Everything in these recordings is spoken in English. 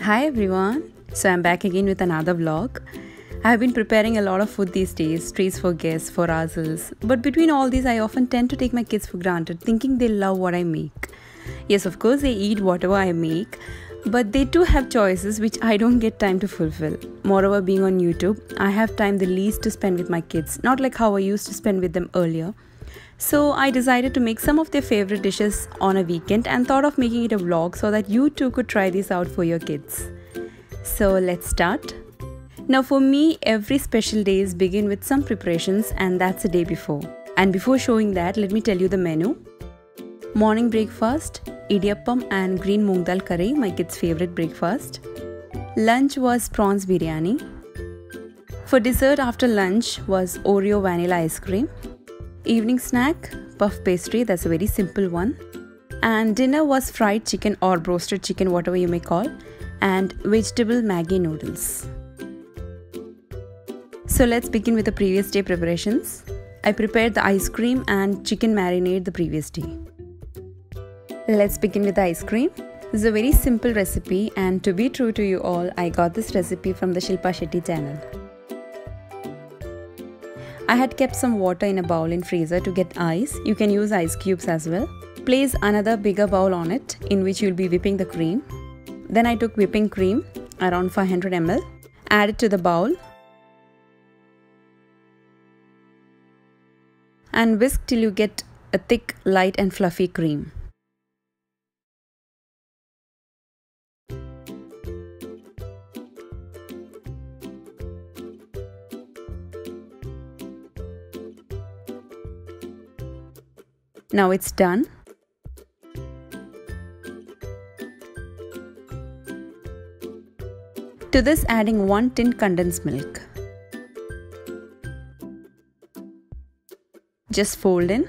Hi everyone. So I'm back again with another vlog. I have been preparing a lot of food these days, treats for guests, for ourselves. But between all these, I often tend to take my kids for granted, thinking they love what I make. Yes, of course, they eat whatever I make, but they too have choices which I don't get time to fulfill. Moreover, being on YouTube, I have time the least to spend with my kids, not like how I used to spend with them earlier. So I decided to make some of their favorite dishes on a weekend and thought of making it a vlog so that you too could try this out for your kids. So let's start. Now for me, every special days begin with some preparations and that's the day before. And before showing that, let me tell you the menu. Morning breakfast, idiyappam and green moong dal curry, my kids' favorite breakfast. Lunch was prawns biryani. For dessert after lunch was Oreo vanilla ice cream. Evening snack, puff pastry, that's a very simple one. And dinner was fried chicken or broasted chicken, whatever you may call, and vegetable Maggi noodles. So let's begin with the previous day preparations. I prepared the ice cream and chicken marinade the previous day. Let's begin with the ice cream. This is a very simple recipe and to be true to you all, I got this recipe from the Shilpa Shetty channel. I had kept some water in a bowl in freezer to get ice. You can use ice cubes as well. Place another bigger bowl on it in which you'll be whipping the cream. Then I took whipping cream around 500 ml. Add it to the bowl. And whisk till you get a thick, light and fluffy cream. Now it's done. To this adding 1 tin condensed milk. Just fold in.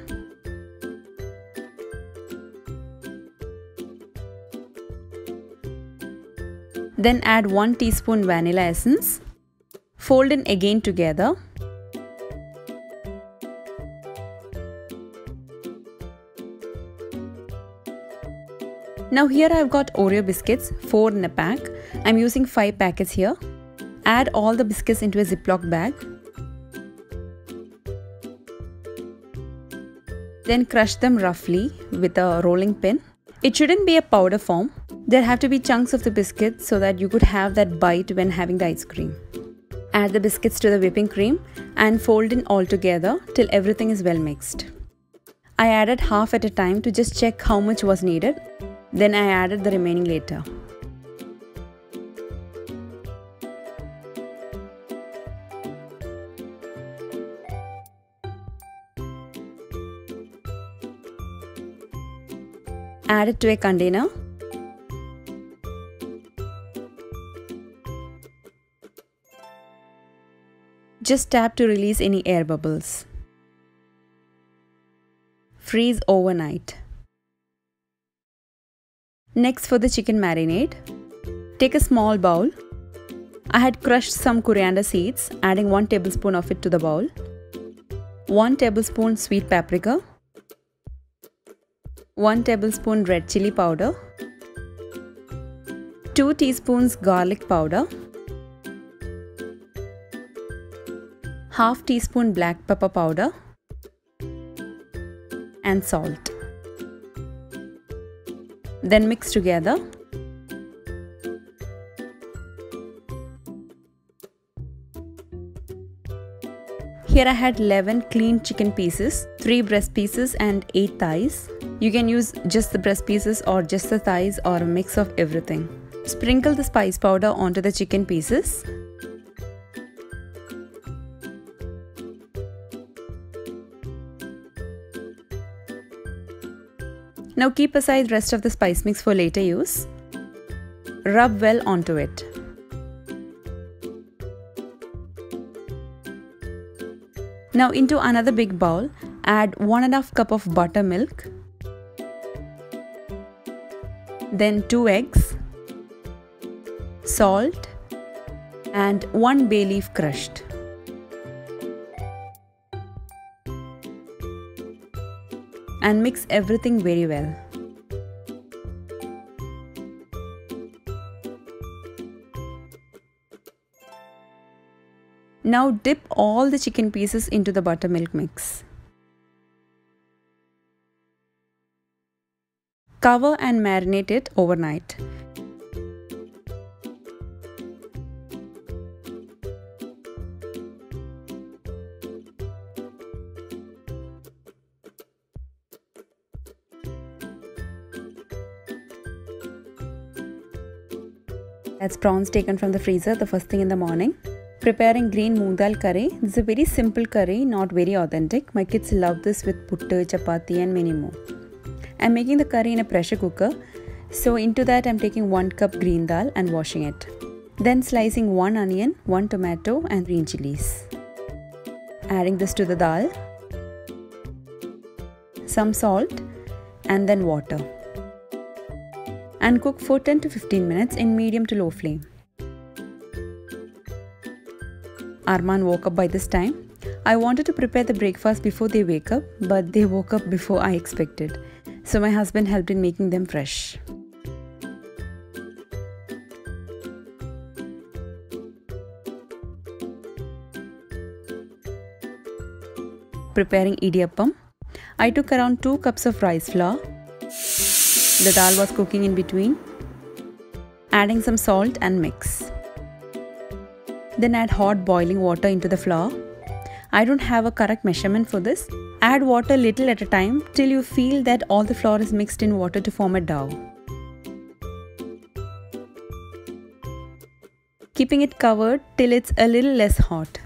Then add 1 teaspoon vanilla essence. Fold in again together Now here I've got Oreo biscuits, 4 in a pack. I'm using 5 packets here. Add all the biscuits into a ziploc bag. Then crush them roughly with a rolling pin. It shouldn't be a powder form. There have to be chunks of the biscuits so that you could have that bite when having the ice cream. Add the biscuits to the whipping cream and fold in all together till everything is well mixed. I added half at a time to just check how much was needed then I added the remaining later. Add it to a container. Just tap to release any air bubbles. Freeze overnight. Next for the chicken marinade, take a small bowl. I had crushed some coriander seeds, adding 1 tablespoon of it to the bowl. 1 tablespoon sweet paprika. 1 tablespoon red chili powder. 2 teaspoons garlic powder. Half teaspoon black pepper powder and salt. Then mix together. Here I had 11 clean chicken pieces, 3 breast pieces and 8 thighs. You can use just the breast pieces or just the thighs or a mix of everything. Sprinkle the spice powder onto the chicken pieces. Now keep aside rest of the spice mix for later use. Rub well onto it. Now into another big bowl, add 1 and a half cup of buttermilk. Then 2 eggs, salt and 1 bay leaf crushed. and mix everything very well. Now dip all the chicken pieces into the buttermilk mix. Cover and marinate it overnight. That's prawns taken from the freezer the first thing in the morning. Preparing green moong dal curry. This is a very simple curry, not very authentic. My kids love this with puttu, chapati and many more. I'm making the curry in a pressure cooker. So into that I'm taking 1 cup green dal and washing it. Then slicing 1 onion, 1 tomato and green chilies. Adding this to the dal. Some salt and then water and cook for 10 to 15 minutes in medium to low flame. Arman woke up by this time. I wanted to prepare the breakfast before they wake up, but they woke up before I expected. So my husband helped in making them fresh. Preparing idiyappam. I took around 2 cups of rice flour, the dal was cooking in between. Adding some salt and mix. Then add hot boiling water into the flour. I don't have a correct measurement for this. Add water little at a time till you feel that all the flour is mixed in water to form a dough. Keeping it covered till it's a little less hot.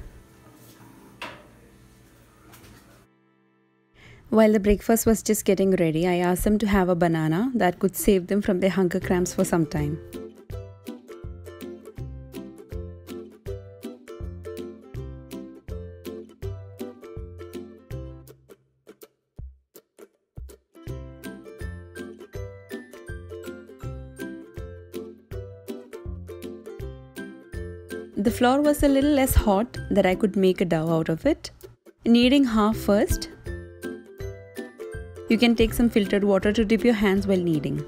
While the breakfast was just getting ready, I asked them to have a banana that could save them from their hunger cramps for some time. The flour was a little less hot that I could make a dough out of it. Kneading half first, you can take some filtered water to dip your hands while kneading.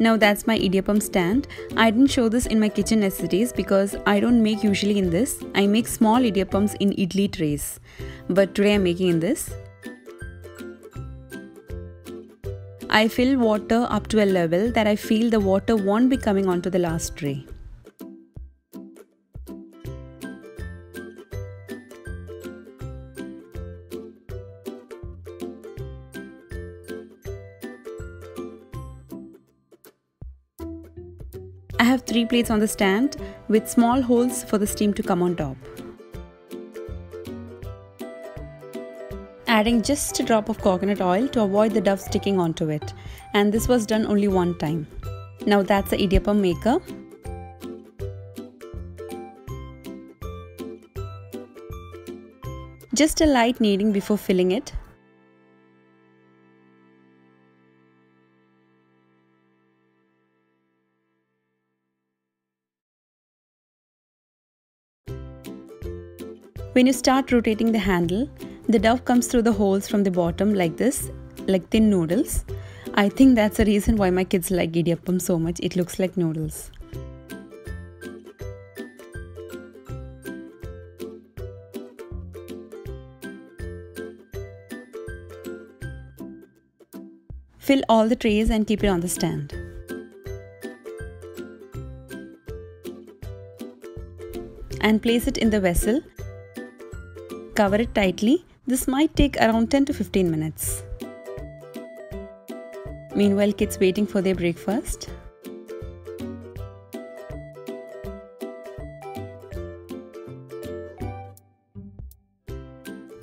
Now that's my idiyappam stand. I didn't show this in my kitchen necessities because I don't make usually in this. I make small idiyappams in idli trays. But today I'm making in this. I fill water up to a level that I feel the water won't be coming onto the last tray. I have three plates on the stand with small holes for the steam to come on top. Adding just a drop of coconut oil to avoid the dough sticking onto it. And this was done only one time. Now that's the idiyappam maker. Just a light kneading before filling it. When you start rotating the handle, the dough comes through the holes from the bottom like this, like thin noodles. I think that's the reason why my kids like idiyappam so much. It looks like noodles. Fill all the trays and keep it on the stand. And place it in the vessel. Cover it tightly this might take around 10 to 15 minutes. Meanwhile, kids waiting for their breakfast.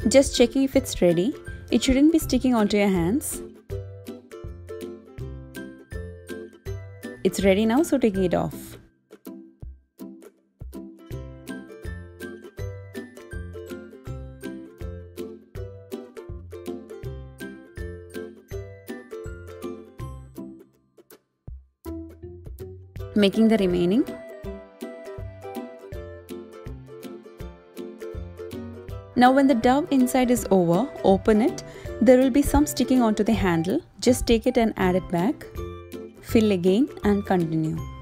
Just checking if it's ready. It shouldn't be sticking onto your hands. It's ready now, so taking it off. Making the remaining. Now when the dough inside is over, open it. There will be some sticking onto the handle. Just take it and add it back. Fill again and continue.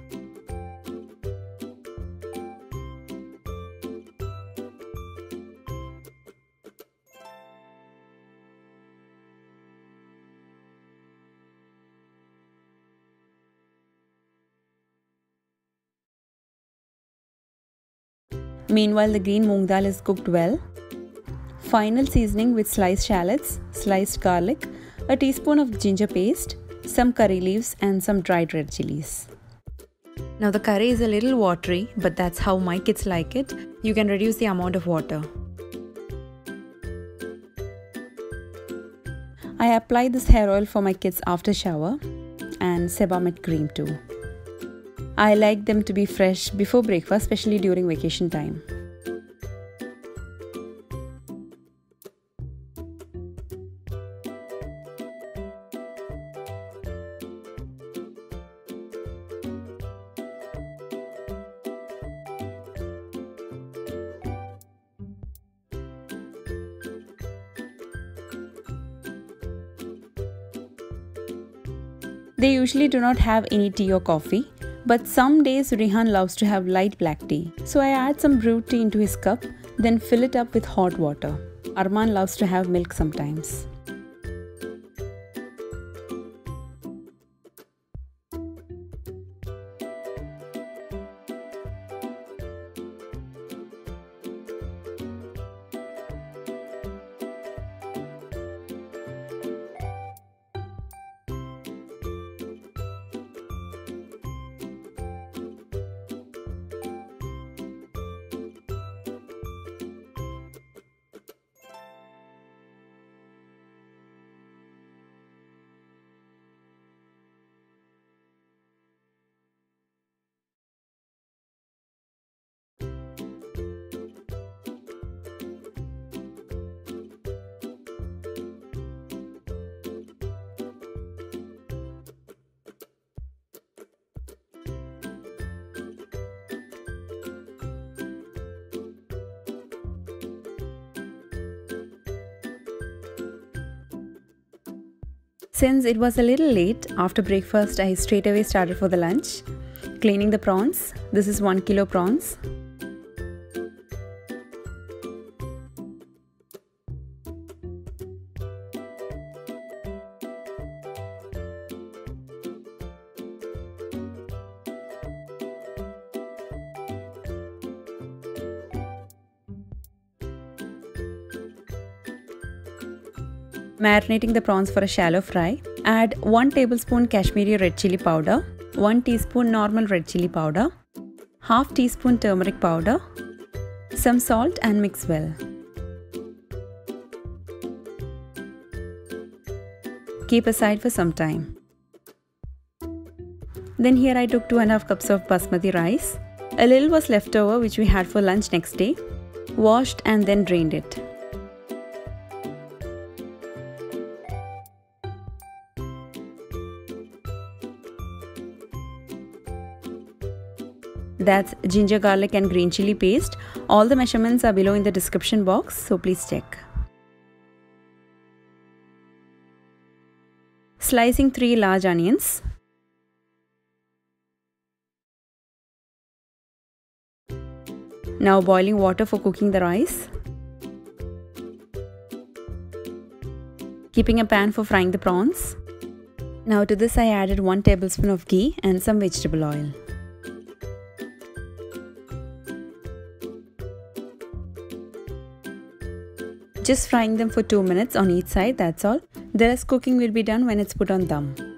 Meanwhile, the green moong dal is cooked well. Final seasoning with sliced shallots, sliced garlic, a teaspoon of ginger paste, some curry leaves, and some dried red chilies. Now, the curry is a little watery, but that's how my kids like it. You can reduce the amount of water. I apply this hair oil for my kids after shower and Sebamed cream too. I like them to be fresh before breakfast, especially during vacation time. They usually do not have any tea or coffee, but some days Rihan loves to have light black tea. So I add some brewed tea into his cup, then fill it up with hot water. Arman loves to have milk sometimes. Since it was a little late after breakfast, I straight away started for the lunch. Cleaning the prawns. This is 1 kilo prawns. Marinating the prawns for a shallow fry. Add 1 tablespoon Kashmiri red chili powder, 1 teaspoon normal red chili powder, half teaspoon turmeric powder, some salt and mix well. Keep aside for some time. Then here I took 2 and a half cups of basmati rice. A little was left over which we had for lunch next day. Washed and then drained it. That's ginger garlic and green chili paste. All the measurements are below in the description box, so please check. Slicing 3 large onions. Now boiling water for cooking the rice. Keeping a pan for frying the prawns. Now to this I added 1 tablespoon of ghee and some vegetable oil. Just frying them for 2 minutes on each side, that's all. The rest cooking will be done when it's put on dum.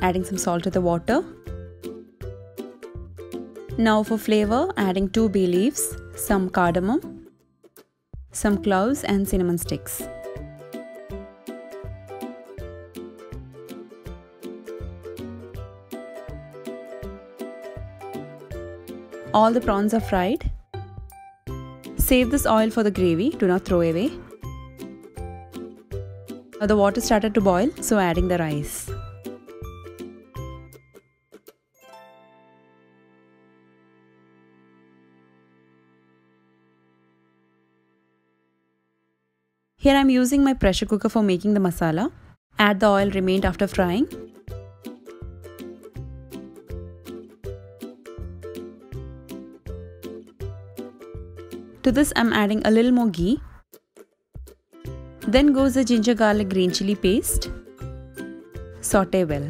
Adding some salt to the water. Now for flavor, adding 2 bay leaves, some cardamom, some cloves and cinnamon sticks. All the prawns are fried. Save this oil for the gravy, do not throw away. Now the water started to boil, so adding the rice. Here I am using my pressure cooker for making the masala. Add the oil remained after frying. To this I am adding a little more ghee. Then goes the ginger garlic green chili paste. Saute well.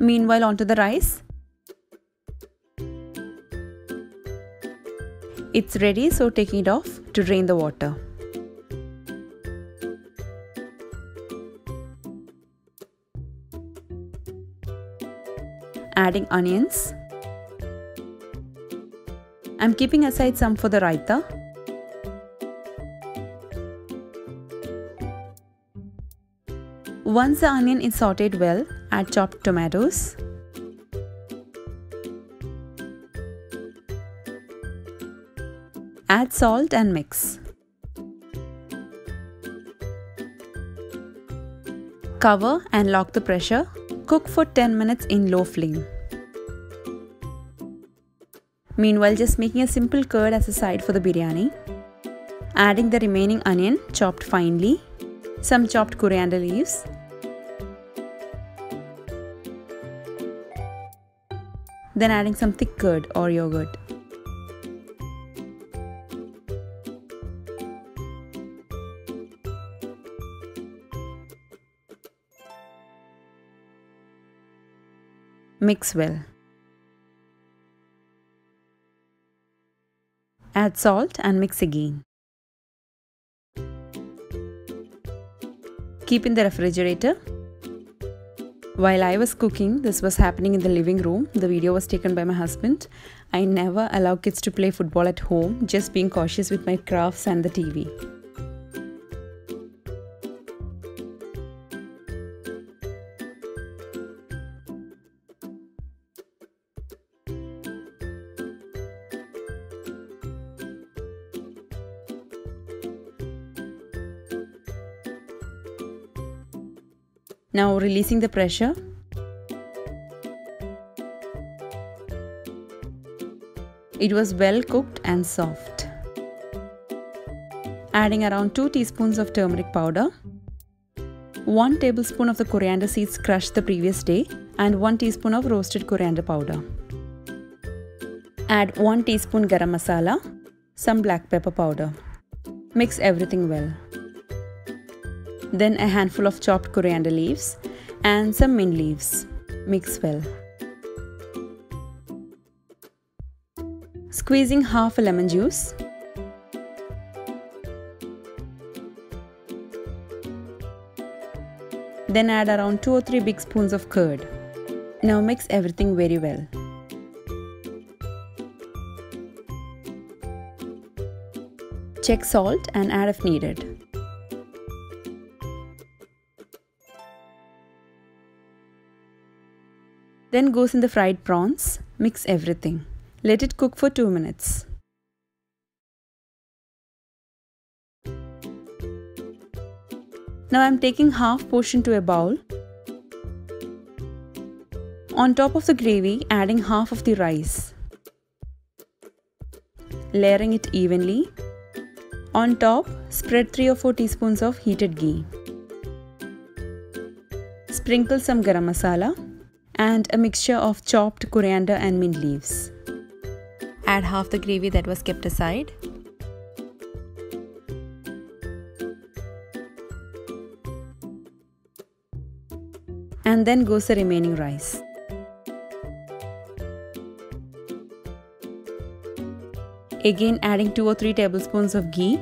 Meanwhile onto the rice. It's ready so taking it off to drain the water. Adding onions. I'm keeping aside some for the raita. Once the onion is sauteed well, add chopped tomatoes. Add salt and mix. Cover and lock the pressure. Cook for 10 minutes in low flame. Meanwhile, just making a simple curd as a side for the biryani. Adding the remaining onion chopped finely, some chopped coriander leaves, then adding some thick curd or yogurt. Mix well. Add salt and mix again. Keep in the refrigerator. While I was cooking, this was happening in the living room. The video was taken by my husband. I never allow kids to play football at home, just being cautious with my crafts and the TV. Now releasing the pressure. It was well cooked and soft. Adding around 2 teaspoons of turmeric powder, 1 tablespoon of the coriander seeds crushed the previous day and 1 teaspoon of roasted coriander powder. Add 1 teaspoon garam masala, some black pepper powder. Mix everything well then a handful of chopped coriander leaves and some mint leaves. Mix well. Squeezing half a lemon juice. Then add around 2 or 3 big spoons of curd. Now mix everything very well. Check salt and add if needed. Then goes in the fried prawns. Mix everything. Let it cook for 2 minutes. Now I am taking half portion to a bowl. On top of the gravy, adding half of the rice. Layering it evenly. On top, spread 3 or 4 teaspoons of heated ghee. Sprinkle some garam masala and a mixture of chopped coriander and mint leaves. Add half the gravy that was kept aside. And then goes the remaining rice. Again adding 2 or 3 tablespoons of ghee,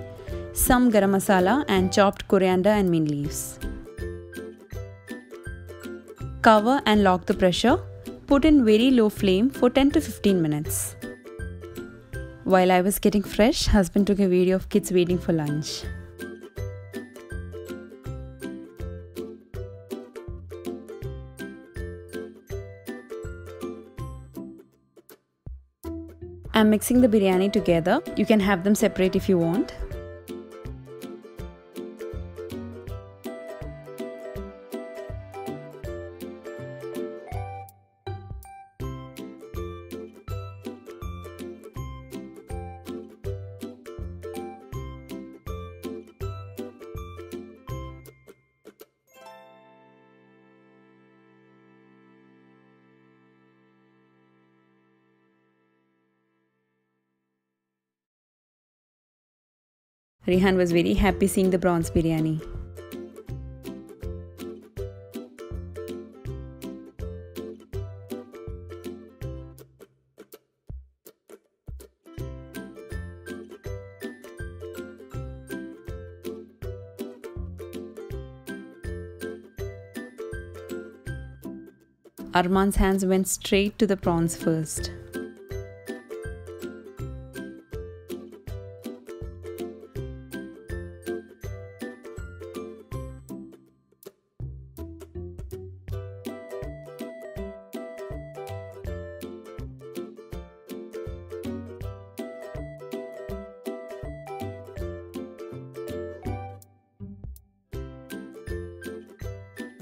some garam masala and chopped coriander and mint leaves. Cover and lock the pressure. Put in very low flame for 10 to 15 minutes. While I was getting fresh, husband took a video of kids waiting for lunch. I'm mixing the biryani together. You can have them separate if you want. Rihan was very happy seeing the prawns biryani. Arman's hands went straight to the prawns first.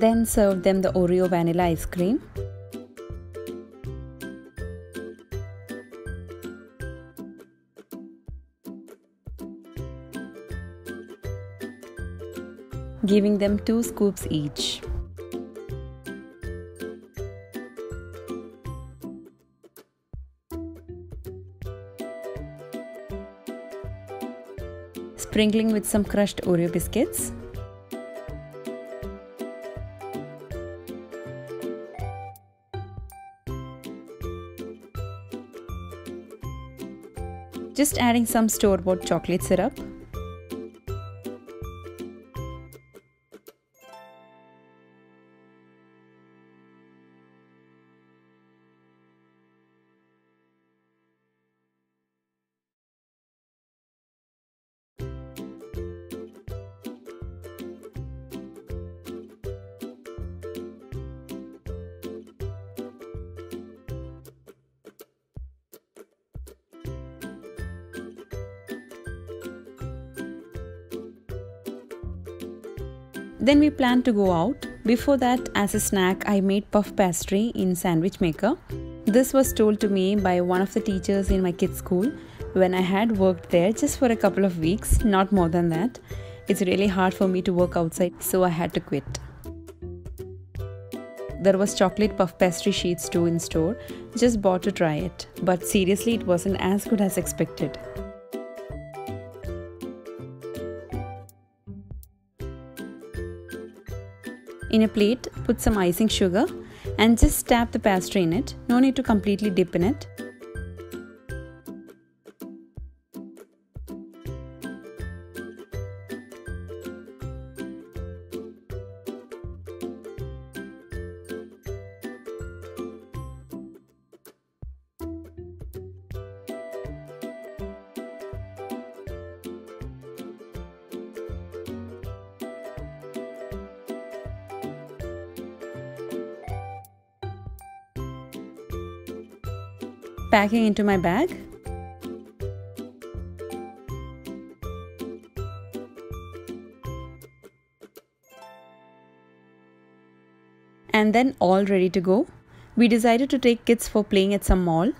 Then serve them the Oreo vanilla ice cream. Giving them 2 scoops each. Sprinkling with some crushed Oreo biscuits. Just adding some store-bought chocolate syrup. Then we planned to go out. Before that, as a snack, I made puff pastry in sandwich maker. This was told to me by one of the teachers in my kids' school when I had worked there just for a couple of weeks, not more than that. It's really hard for me to work outside, so I had to quit. There was chocolate puff pastry sheets too in store. Just bought to try it, but seriously it wasn't as good as expected. In a plate, put some icing sugar and just tap the pastry in it. No need to completely dip in it. Packing into my bag. And then all ready to go. We decided to take kids for playing at some mall.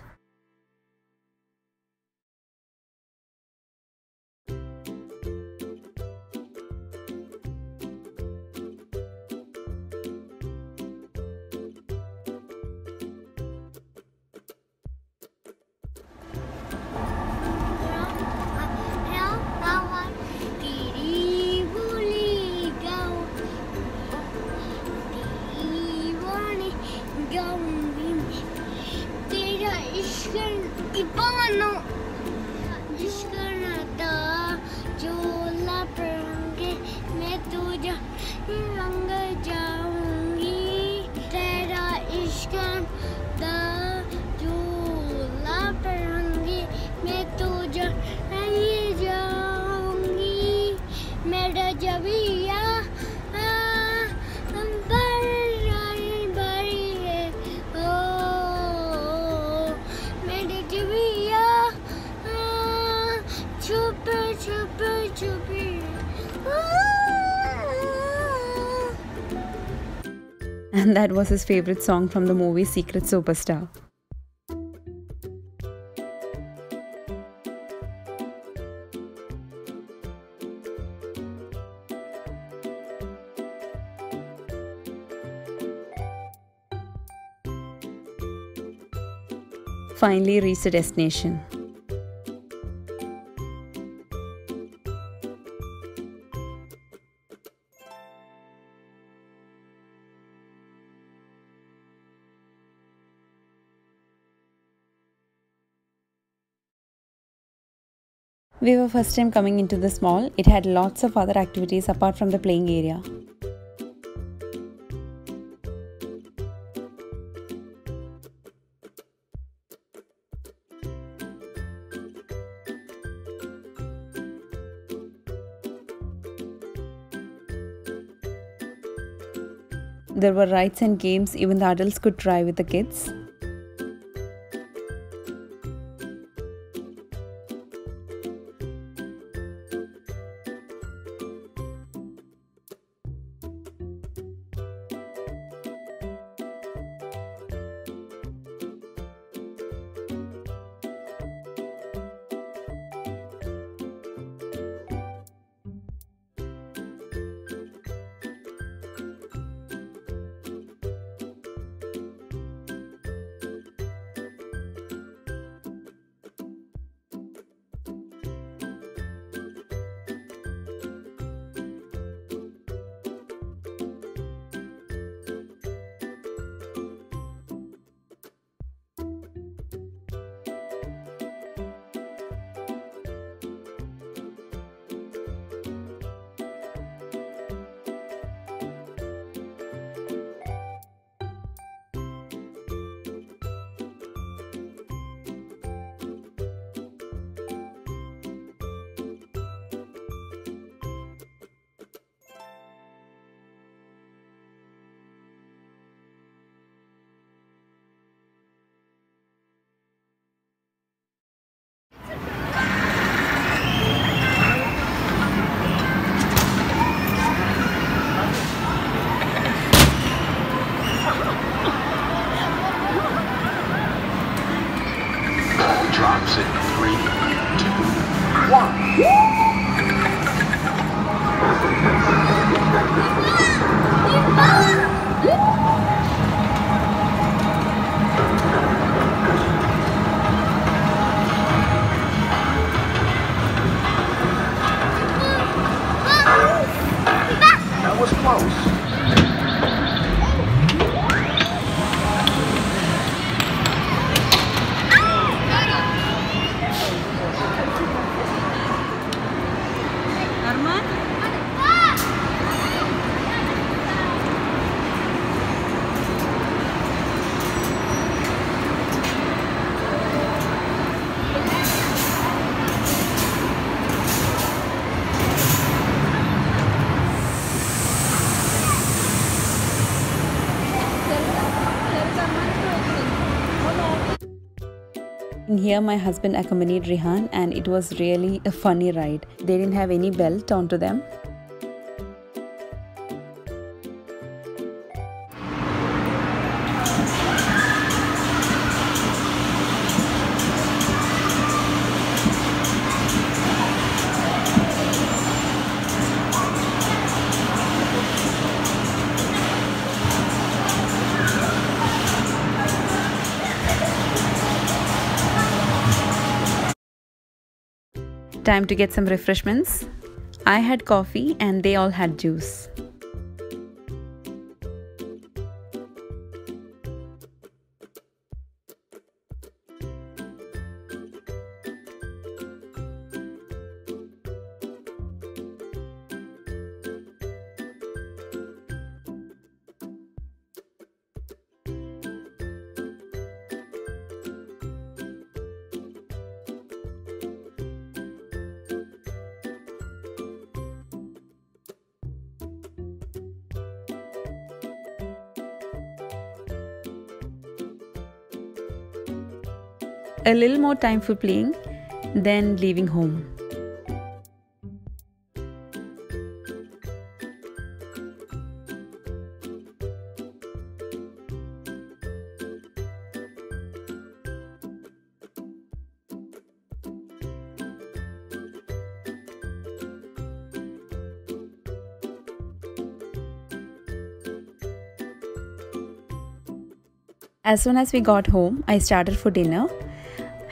And that was his favorite song from the movie Secret Superstar. Finally reached the destination. We were first time coming into this mall. It had lots of other activities apart from the playing area. There were rides and games even the adults could try with the kids. Here, my husband accompanied Rihan, and it was really a funny ride. They didn't have any belt onto them. Time to get some refreshments. I had coffee, and they all had juice. a little more time for playing than leaving home. As soon as we got home, I started for dinner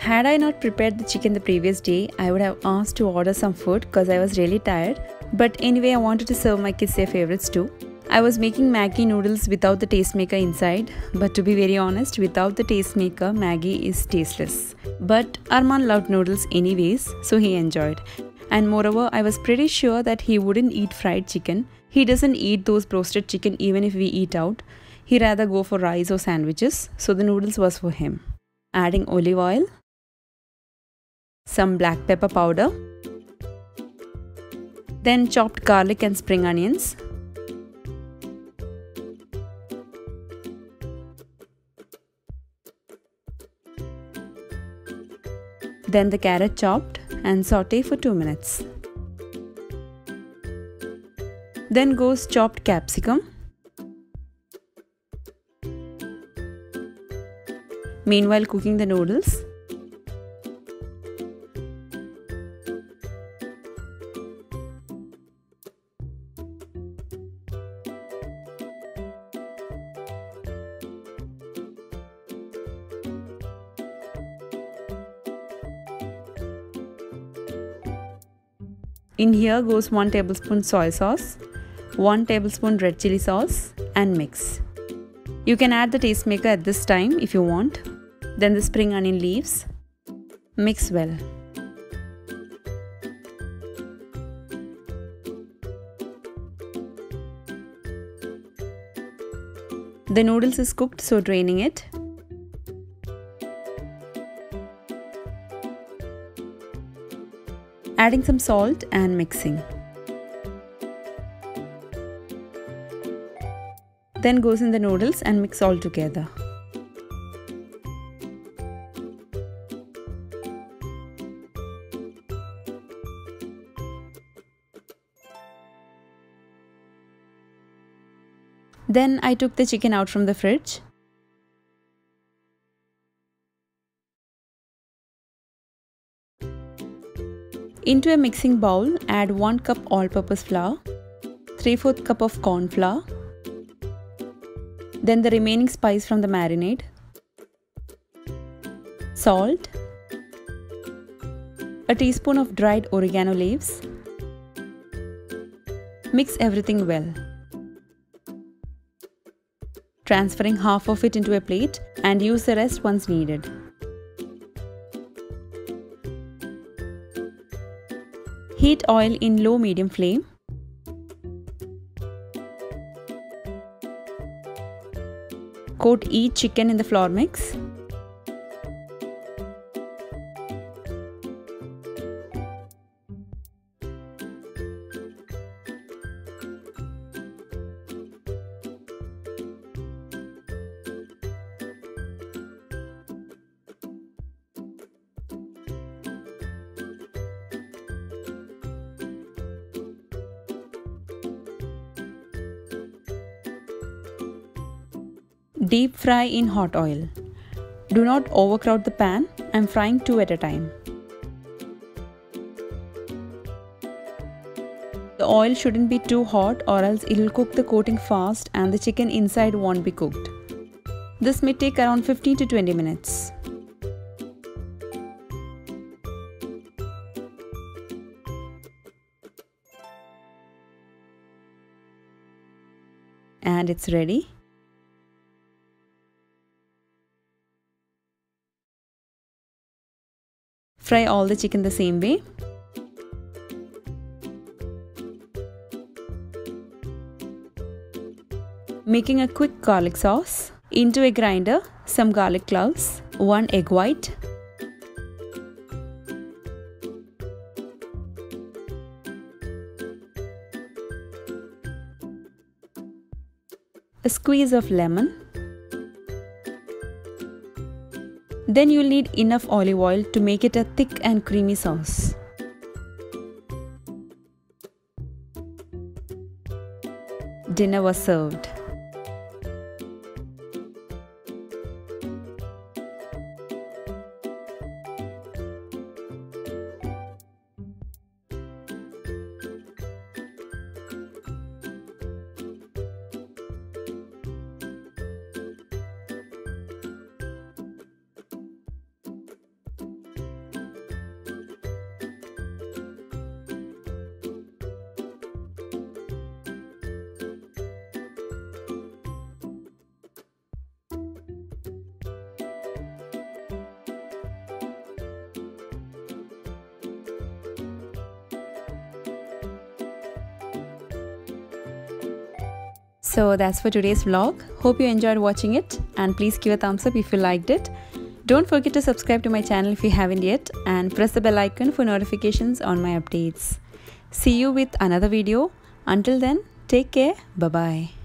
had I not prepared the chicken the previous day, I would have asked to order some food because I was really tired. But anyway, I wanted to serve my kids their favorites too. I was making Maggi noodles without the tastemaker inside, but to be very honest, without the tastemaker, Maggi is tasteless. But Arman loved noodles anyways, so he enjoyed. And moreover, I was pretty sure that he wouldn't eat fried chicken. He doesn't eat those broasted chicken even if we eat out. He rather go for rice or sandwiches, so the noodles was for him. Adding olive oil, some black pepper powder, then chopped garlic and spring onions, Then the carrot chopped and saute for 2 minutes. Then goes chopped capsicum. Meanwhile cooking the noodles. In here goes 1 tablespoon soy sauce, 1 tablespoon red chili sauce and mix. You can add the tastemaker at this time if you want. Then the spring onion leaves. Mix well. The noodles is cooked so draining it adding some salt and mixing. Then goes in the noodles and mix all together. Then I took the chicken out from the fridge Into a mixing bowl, add 1 cup all-purpose flour, 3 4 cup of corn flour, then the remaining spice from the marinade, salt, a teaspoon of dried oregano leaves. Mix everything well. Transferring half of it into a plate and use the rest once needed. Heat oil in low medium flame. Coat each chicken in the flour mix. Fry in hot oil. Do not overcrowd the pan, I'm frying two at a time. The oil shouldn't be too hot or else it will cook the coating fast and the chicken inside won't be cooked. This may take around 15 to 20 minutes. And it's ready. Fry all the chicken the same way. Making a quick garlic sauce. Into a grinder, some garlic cloves, 1 egg white, a squeeze of lemon, Then you'll need enough olive oil to make it a thick and creamy sauce. Dinner was served. So that's for today's vlog. Hope you enjoyed watching it and please give a thumbs up if you liked it. Don't forget to subscribe to my channel if you haven't yet and press the bell icon for notifications on my updates. See you with another video. Until then, take care. Bye bye.